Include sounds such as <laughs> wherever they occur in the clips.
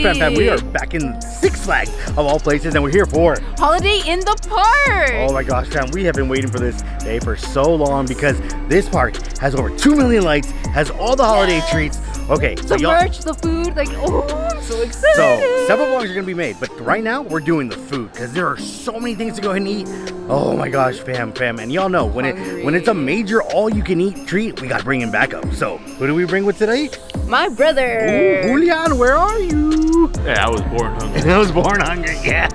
Plessy! Family, yo fam fam, we are back in Six Flags of all places and we're here for Holiday in the Park! Oh my gosh fam, we have been waiting for this day for so long because this park has over 2 million lights, has all the holiday yes. treats. Okay, so the merch, the food, like oh, I'm so excited. So several vlogs are gonna be made, but right now we're doing the food because there are so many things to go ahead and eat. Oh my gosh, fam, fam, and y'all know when Hungry. it when it's a major all-you-can-eat treat, we gotta bring him back up. So who do we bring with today? My brother. Ooh, Julian, where are you? Yeah, I was born hungry. <laughs> I was born hungry, yeah.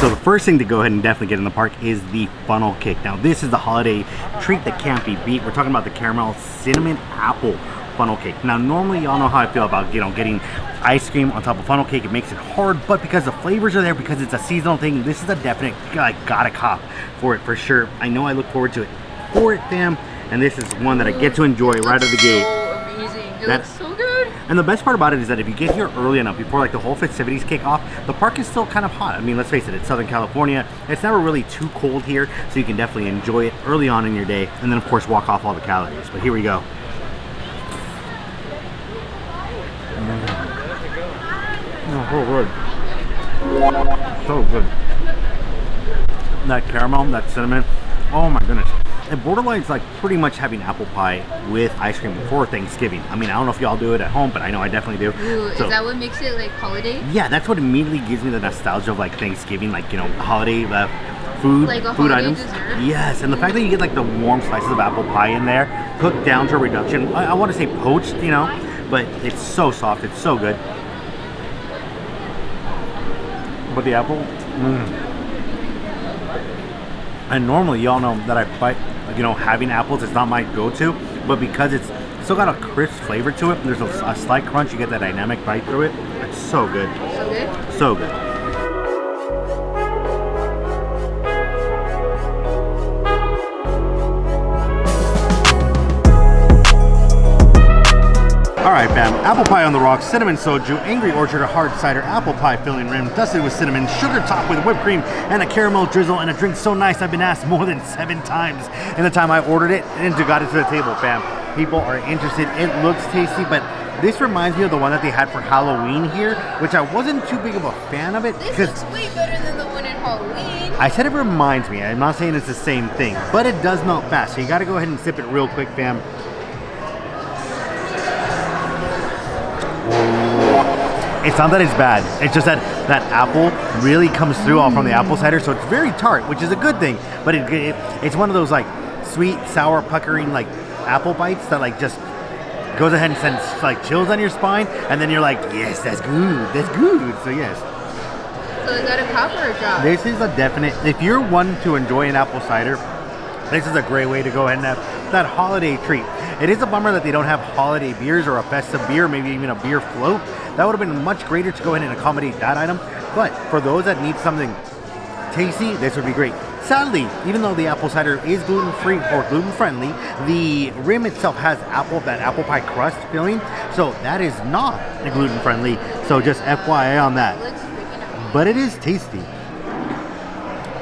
So the first thing to go ahead and definitely get in the park is the funnel cake. Now this is the holiday treat that can't be beat. We're talking about the caramel cinnamon apple funnel cake. Now normally y'all know how I feel about you know getting ice cream on top of funnel cake. It makes it hard, but because the flavors are there, because it's a seasonal thing, this is a definite like gotta cop for it for sure. I know I look forward to it for it, fam. And this is one that I get to enjoy right out of the gate. It looks so. And the best part about it is that if you get here early enough, before like the whole festivities kick off, the park is still kind of hot. I mean, let's face it, it's Southern California. It's never really too cold here, so you can definitely enjoy it early on in your day, and then of course walk off all the calories. But here we go. Mm. Oh, so good. So good. That caramel, that cinnamon. Oh my goodness it borderlines like pretty much having apple pie with ice cream before Thanksgiving. I mean, I don't know if y'all do it at home, but I know I definitely do. Ooh, so, is that what makes it like holiday? Yeah, that's what immediately gives me the nostalgia of like Thanksgiving, like you know, holiday uh, food, like food items. Dessert? Yes, and the fact that you get like the warm slices of apple pie in there, cooked down to a reduction. I, I want to say poached, you know, but it's so soft, it's so good. But the apple, mm. And normally, y'all know that I bite you know, having apples is not my go-to, but because it's still got a crisp flavor to it, there's a, a slight crunch, you get that dynamic bite through it. It's so good. So good? So good. Alright fam, apple pie on the rocks, cinnamon soju, Angry Orchard, a hard cider, apple pie filling rim, dusted with cinnamon, sugar topped with whipped cream, and a caramel drizzle, and a drink so nice I've been asked more than seven times in the time I ordered it and you got it to the table, fam. People are interested. It looks tasty, but this reminds me of the one that they had for Halloween here, which I wasn't too big of a fan of it. This looks way better than the one in Halloween. I said it reminds me. I'm not saying it's the same thing, but it does melt fast. So you gotta go ahead and sip it real quick, fam. It's not that it's bad. It's just that that apple really comes through all from the apple mm. cider, so it's very tart, which is a good thing. But it, it, it's one of those like sweet, sour, puckering like apple bites that like just goes ahead and sends like chills on your spine, and then you're like, yes, that's good, that's good. So yes. So is that a cop or a drop? This is a definite. If you're one to enjoy an apple cider, this is a great way to go ahead and have that holiday treat. It is a bummer that they don't have holiday beers or a festive beer, maybe even a beer float. That would have been much greater to go ahead and accommodate that item. But for those that need something tasty, this would be great. Sadly, even though the apple cider is gluten-free or gluten-friendly, the rim itself has apple, that apple pie crust filling, so that is not gluten-friendly. So just FYI on that. But it is tasty.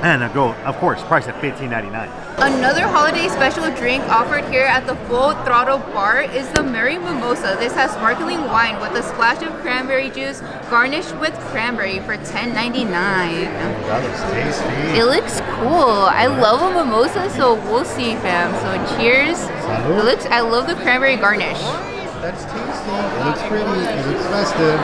And a go, of course, priced at $15.99. Another holiday special drink offered here at the Full Throttle Bar is the Merry Mimosa. This has sparkling wine with a splash of cranberry juice garnished with cranberry for $10.99. That looks tasty. It looks cool. I love a mimosa, so we'll see, fam. So cheers. Salud. It looks. I love the cranberry garnish. That's tasty. It looks pretty. It looks festive.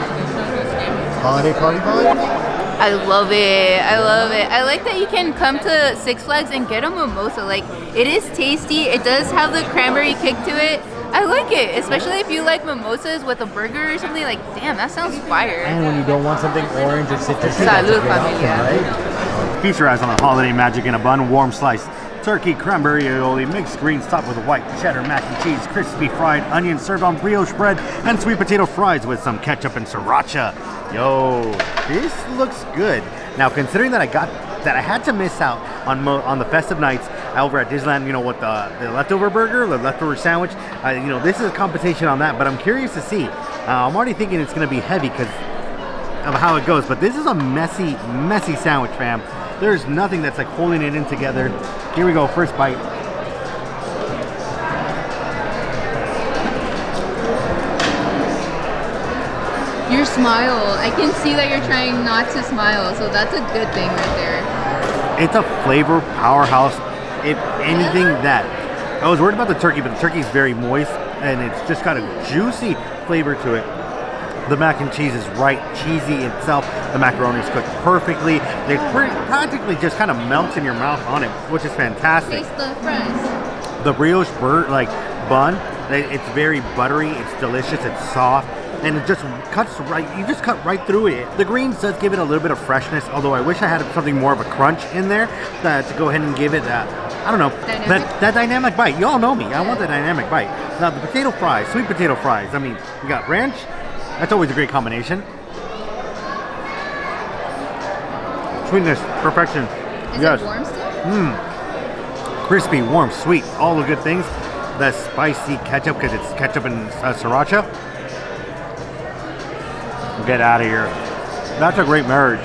Holiday party vibe. I love it. I love it. I like that you can come to Six Flags and get a mimosa. Like, it is tasty. It does have the cranberry kick to it. I like it, especially if you like mimosas with a burger or something. Like, damn, that sounds fire. And when you don't want something orange or citrus, Salud, familia. Right? Feast your eyes on the holiday magic in a bun, warm sliced turkey, cranberry aioli, mixed greens topped with white cheddar mac and cheese, crispy fried onion served on brioche bread, and sweet potato fries with some ketchup and sriracha. Yo, this looks good. Now, considering that I got that I had to miss out on on the festive nights over at Disneyland, you know, with the, the leftover burger, the leftover sandwich, uh, you know, this is a competition on that, but I'm curious to see. Uh, I'm already thinking it's going to be heavy because of how it goes, but this is a messy, messy sandwich, fam. There's nothing that's like holding it in together. Here we go, first bite. Your smile. I can see that you're trying not to smile, so that's a good thing right there. It's a flavor powerhouse. If anything, that I was worried about the turkey, but the turkey is very moist and it's just got a juicy flavor to it. The mac and cheese is right, cheesy itself. The macaroni is cooked perfectly. They pretty, practically just kind of melts in your mouth on it, which is fantastic. Taste the fries. The brioche bur- like bun, it's very buttery. It's delicious. It's soft, and it just cuts right. You just cut right through it. The greens does give it a little bit of freshness, although I wish I had something more of a crunch in there uh, to go ahead and give it. Uh, I don't know Dynamic? that that dynamic bite. Y'all know me. I want the dynamic bite. Now the potato fries, sweet potato fries. I mean, you got ranch. That's always a great combination. Sweetness, perfection. Is yes it warm still? crispy, warm, sweet, all the good things. The spicy ketchup because it's ketchup and uh, sriracha. Get out of here. That's a great marriage.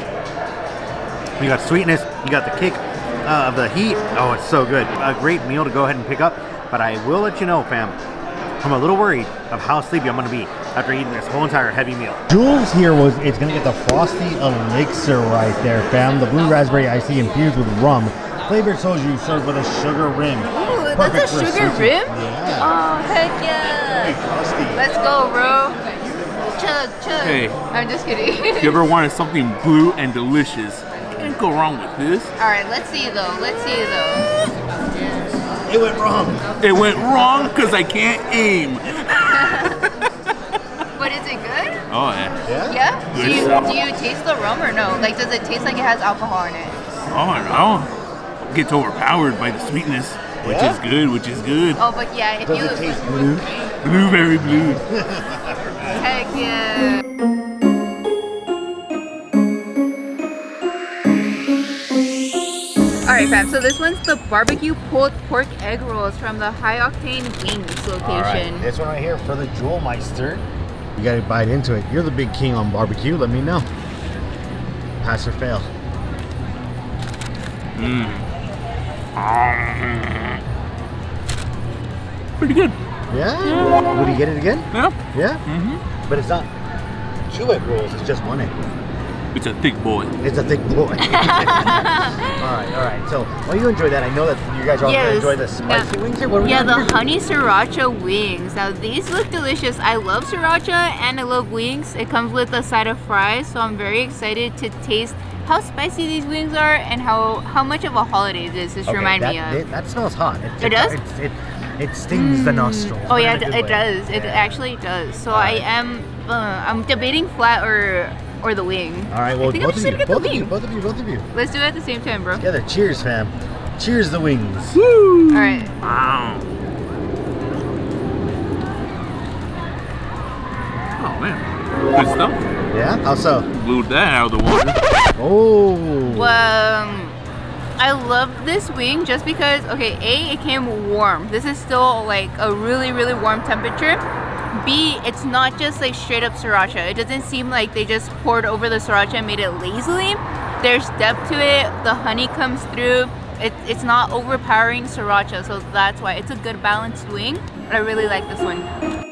You got sweetness, you got the kick uh, of the heat. Oh, it's so good. A great meal to go ahead and pick up. But I will let you know, fam, I'm a little worried of how sleepy I'm going to be after eating this whole entire heavy meal. Jules here was it's going to get the frosty elixir right there, fam. The blue raspberry icy infused with rum. Flavored soju served with a sugar rim. Ooh, Perfect that's a sugar sushi. rim? Yeah. Oh, heck yeah. Let's go, bro. Chug, chug. Hey. I'm just kidding. If you ever wanted something blue and delicious, you can't go wrong with this. All right, let's see though. Let's see though. It went wrong. It went wrong because I can't aim. <laughs> Oh eh. yeah. Yeah? Yeah. Do you do you taste the rum or no? Like, does it taste like it has alcohol in it? Oh no. Gets overpowered by the sweetness, which Yeah? is good, which is good. Oh, but yeah, if Does you it taste blue? Blueberry blue. <laughs> heck yeah. All right, fam. So this one's the barbecue pulled pork egg rolls from the High Octane Wings All right, location. this one right here for the Jewel Meister. You gotta bite into it. You're the big king on barbecue. Let me know. Pass or fail. Pretty good. Yeah? Would you get it again? Yeah. Yeah? Mm-hmm. But it's not two egg rolls. It's just one egg. It's a thick boy. It's a thick boy. <laughs> <laughs> all right, all right. So while you enjoy that, I know that you guys are all gonna Yes. enjoy the spicy Now- wings here. What are Yeah, doing the here? honey sriracha wings. Now these look delicious. I love sriracha and I love wings. It comes with a side of fries, so I'm very excited to taste how spicy these wings are and how how much of a holiday this is Okay, remind that, me of. It, that smells hot. It, It does? It, it, it stings the nostrils. Oh yeah, it, good it way. does. It actually does. So I am uh, I'm debating flat or or the wing. All right, well, I think I'm both just of you, gonna get the both of you, both of you, both of you. Let's do it at the same time, bro. Together, cheers, fam. Cheers, the wings. Woo! All right. Wow. Oh man. Good stuff. Yeah. How so? Blew that out of the water. Oh. Well, um, I love this wing just because, okay, A, it came warm. This is still like a really, really warm temperature. B, it's not just like straight up sriracha. It doesn't seem like they just poured over the sriracha and made it lazily. There's depth to it. The honey comes through. It, it's not overpowering sriracha, so that's why it's a good balanced wing. I really like this one.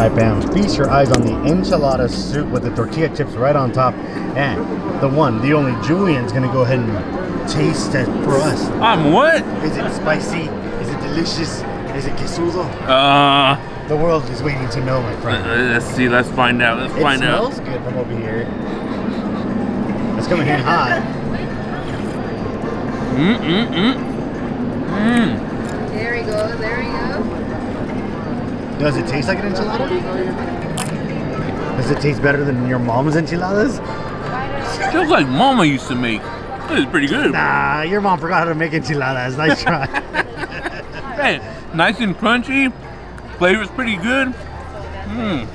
All right, fam. Feast your eyes on the enchilada soup with the tortilla chips right on top, and the one, the only Julian's gonna go ahead and taste it for us. I'm what? Is it spicy? Is it delicious? Is it quesudo? Uh, The world is waiting to know, my friend. let's see. Let's find out. Let's It find out. It smells good from over here. It's coming in hot. Mm mm mm. Mm. There we go, there we go. Does it taste like an enchilada? Does it taste better than your mom's enchiladas? Just like Mama used to make. This is pretty good. Nah, your mom forgot how to make enchiladas. Nice try. Hey, nice and crunchy. Flavor's pretty good. Mmm.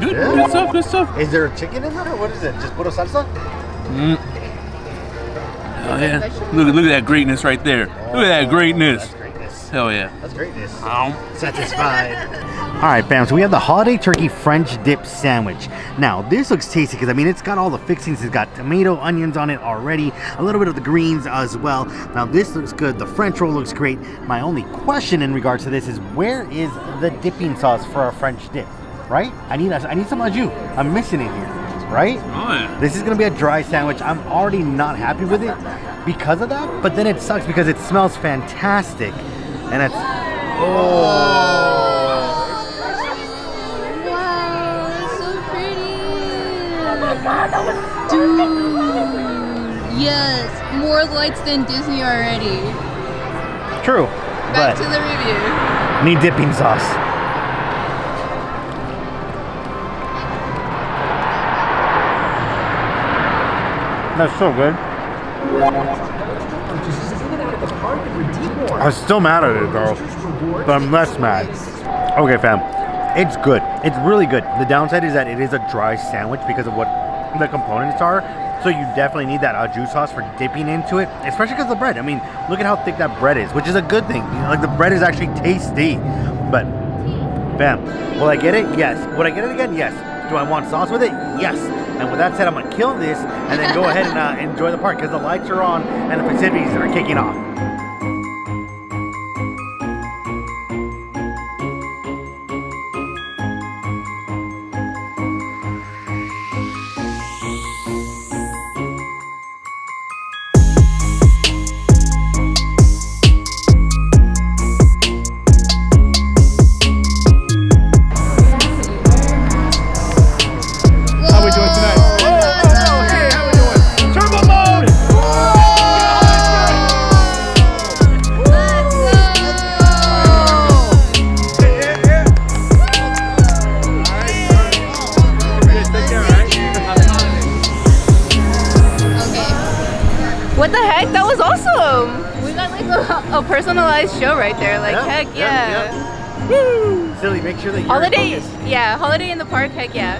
Good, Yeah. good stuff, good stuff. is there a chicken in that or what is it? Just puro salsa? Mm. Oh yeah. Look, look at that greatness right there. Look at that greatness. That's greatness. Hell yeah. That's greatness. I'm Satisfied. <laughs> All right, fam. So we have the holiday turkey French dip sandwich. Now this looks tasty because I mean it's got all the fixings. It's got tomato, onions on it already, a little bit of the greens as well. Now this looks good. The French roll looks great. My only question in regards to this is where is the dipping sauce for our French dip? Right? I need a, I need some au jus. I'm missing it here. Right? oh yeah. This is gonna be a dry sandwich. I'm already not happy with it because of that, but then it sucks because it smells fantastic. And it's oh. Wow, it's so pretty. Dude, yes, more lights than Disney already. true. Back but to the review. need dipping sauce. That's so good. I'm still mad at it though, but I'm less mad. Okay, fam, it's good. It's really good. The downside is that it is a dry sandwich because of what the components are. So you definitely need that jus sauce for dipping into it, especially because the bread. I mean, look at how thick that bread is, which is a good thing. You know, like the bread is actually tasty. But, fam, will I get it? Yes. Would I get it again? Yes. Do I want sauce with it? Yes. And with that said, I'm gonna kill this and then go ahead and uh, enjoy the park because the lights are on and the festivities are kicking off. Yeah, holiday in the park. Heck yeah.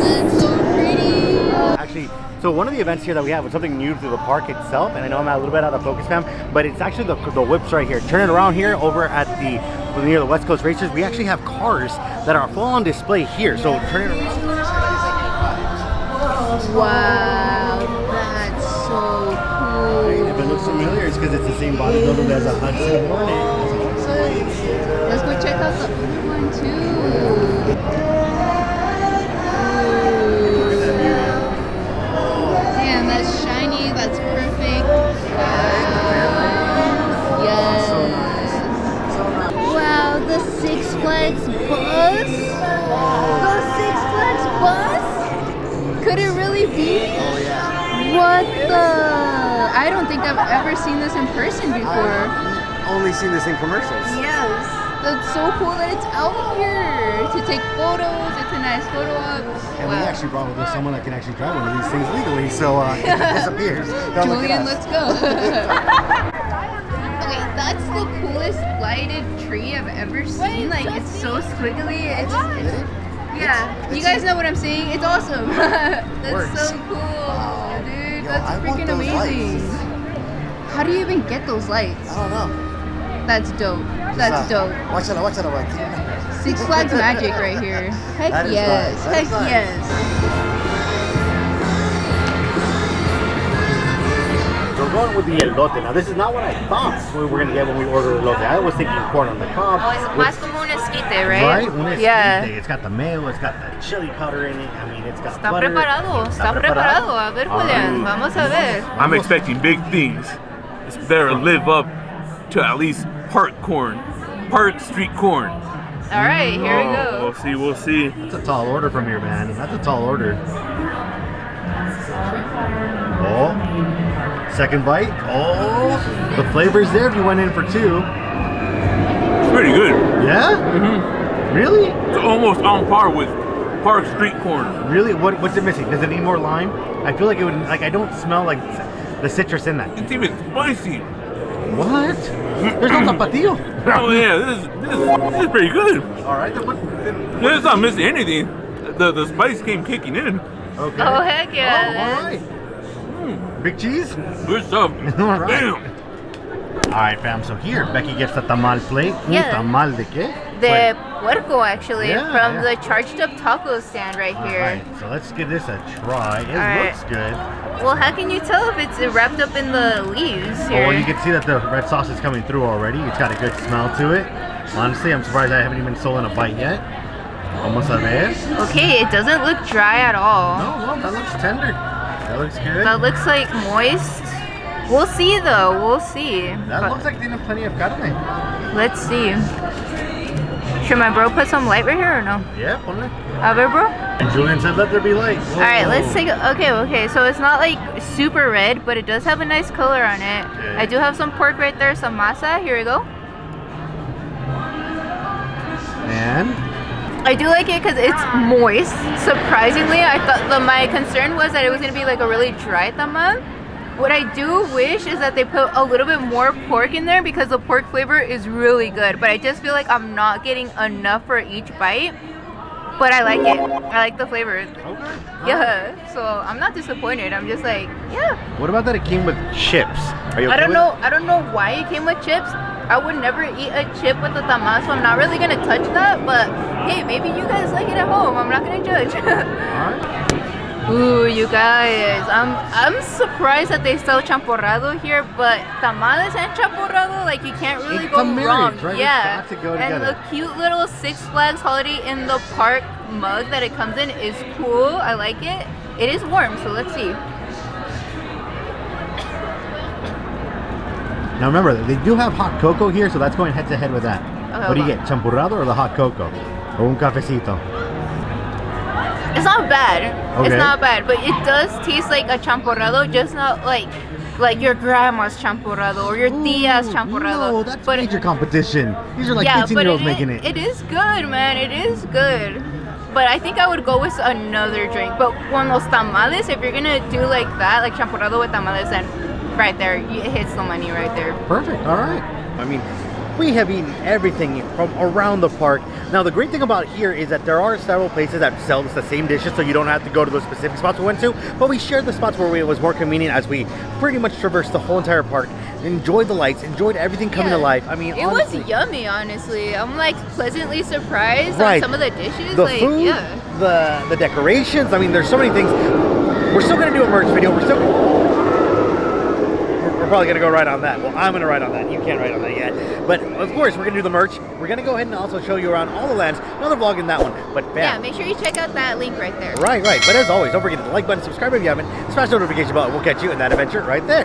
That's so pretty. Actually, so one of the events here that we have was something new to the park itself, and I know I'm a little bit out of focus, fam, but it's actually the, the whips right here. Turn it around here over at the near the West Coast Racers. We actually have cars that are full on display here. So turn it around. Wow, that's so cool. If it looks familiar, it's because it's the same bodybuilder as a Hudson Hornet. Let's go check out the other one too. Actually brought with us someone that can actually drive one of these things legally, so uh, it disappears. <laughs> Don't Julian, at let's go. <laughs> okay, that's the coolest lighted tree I've ever seen. Like, it's so squiggly. It's, it's yeah. You guys know what I'm saying? It's awesome. <laughs> that's Works. so cool, wow. dude. Yo, that's I freaking amazing. lights. How do you even get those lights? I don't know. That's dope. That's dope. Watch out, watch out, watch Six Flags magic right here. Heck That is yes. Heck is nice. yes. We're going with the elote. Now, this is not what I thought we were going to get when we ordered elote. I was thinking corn on the cob. Oh, it's with- más como un esquite, right? Right? Un esquite. Yeah. It's got the mayo, it's got the chili powder in it. I mean, it's got Está butter. preparado, está preparado. A ver, Julián, vamos a ver. I'm expecting big things. It's better live up to at least park corn, park street corn. All right, here we go. We'll see, we'll see. That's a tall order from here, man. That's a tall order. Oh, second bite. Oh, the flavor's there if you went in for two. It's pretty good. Yeah? Mm-hmm. Really? It's almost on par with park street corn. Really? What, what's it missing? Does it need more lime? I feel like it would, like, I don't smell like the citrus in that. It's even spicy. What? There's no tapatio. Oh yeah, this is, this is, this is pretty good. All right, then what? Then, It's not missing anything. The the spice came kicking in. okay. Oh, heck Oh, yeah. all right. Hmm. Big cheese? Good stuff. <laughs> All right. Damn. All right, fam. So here, Becky gets the tamal plate. Yeah. tamal de qué? The puerco, actually, Yeah, from yeah. the charged up taco stand right All here. right, so let's give this a try. It right. looks good. Well, how can you tell if it's wrapped up in the leaves Oh, here? well, you can see that the red sauce is coming through already. It's got a good smell to it. Honestly, I'm surprised I haven't even stolen a bite yet. Vamos a ver. Okay, it doesn't look dry at all. No, no, that looks tender. That looks good. That looks like moist. We'll see though, we'll see. That But looks like they have plenty of carne. let's see. Should my bro put some light right here or no? Yeah, ponle. A ver, bro? And Julian said, let there be light. All right, let's take a, okay, okay. So it's not like super red, but it does have a nice color on it. Okay. I do have some pork right there, some masa. Here we go. And I do like it because it's moist. Surprisingly, I thought the, my concern was that it was gonna be like a really dry tamal. What I do wish is that they put a little bit more pork in there because the pork flavor is really good. But I just feel like I'm not getting enough for each bite. But I like it. I like the flavor. okay. Yeah. So I'm not disappointed. I'm just like, yeah. What about that it came with chips? Are you I don't know. I don't know why it came with chips. I would never eat a chip with a tamal, so I'm not really gonna touch that. But hey, maybe you guys like it at home. I'm not gonna judge. <laughs> Ooh, you guys, I'm I'm surprised that they sell champurrado here, but tamales and champurrado, like you can't really go a marriage, wrong. right? Yeah, to go and the cute little Six Flags Holiday in the Park mug that it comes in is cool. I like it. It is warm, so let's see. Now remember, they do have hot cocoa here, so that's going head to head with that. Okay, what do you hold get, champurrado or the hot cocoa? Or un cafecito? It's not bad. Okay. It's not bad, but it does taste like a champurrado, just not like like your grandma's champurrado or your tia's champurrado. No, that's but major competition. These are like 18 but year olds it making is- it. It is good, man. It is good. But I think I would go with another drink. But con los tamales, if you're gonna do like that, like champurrado with tamales, then right there, it hits the money right there. Perfect. All right. I mean, we have eaten everything from around the park. Now, the great thing about here is that there are several places that sell the same dishes, so you don't have to go to those specific spots we went to. But we shared the spots where it was more convenient as we pretty much traversed the whole entire park, enjoyed the lights, enjoyed everything coming to life. I mean, It honestly, was yummy, honestly. I'm like pleasantly surprised Right. on some of the dishes. the like, food, yeah. the the decorations. I mean, there's so many things. We're still gonna do a merch video. We're still. We're, probably gonna go right on that. Well, I'm gonna write on that. You can't write on that yet. But of course, we're gonna do the merch. We're gonna go ahead and also show you around all the lands. Another vlog in that one. But Yeah, make sure you check out that link right there. Right, right. But as always, don't forget to like button, subscribe if you haven't, smash the notification bell, and we'll catch you in that adventure right there.